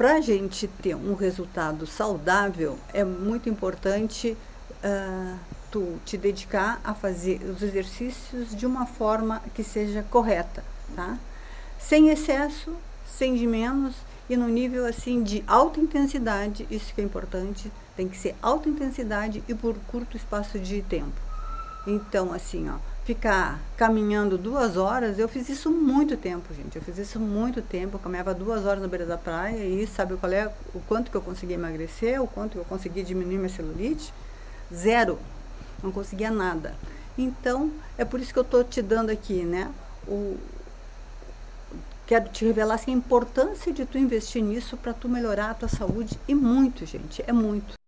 para a gente ter um resultado saudável, é muito importante uh, tu te dedicar a fazer os exercícios de uma forma que seja correta, tá? Sem excesso, sem de menos e no nível assim de alta intensidade, isso que é importante, tem que ser alta intensidade e por curto espaço de tempo. Então, assim, ó, ficar caminhando duas horas, eu fiz isso muito tempo, gente. Eu fiz isso muito tempo. Eu caminhava duas horas na beira da praia e sabe qual é o quanto que eu consegui emagrecer, o quanto que eu consegui diminuir minha celulite? Zero. Não conseguia nada. Então, é por isso que eu estou te dando aqui, né? O, quero te revelar assim, a importância de tu investir nisso para tu melhorar a tua saúde e muito, gente, é muito.